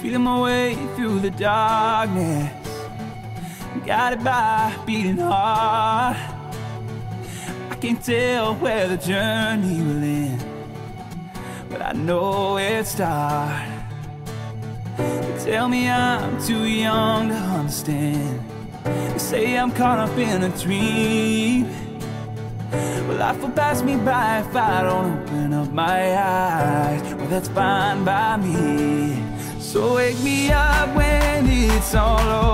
Feeling my way through the darkness. Guided by beating heart. I can't tell where the journey will end But I know it starts. They tell me I'm too young to understand. They say I'm caught up in a dream. Well, life will pass me by if I don't open up my eyes. Well, that's fine by me wake me up when it's all over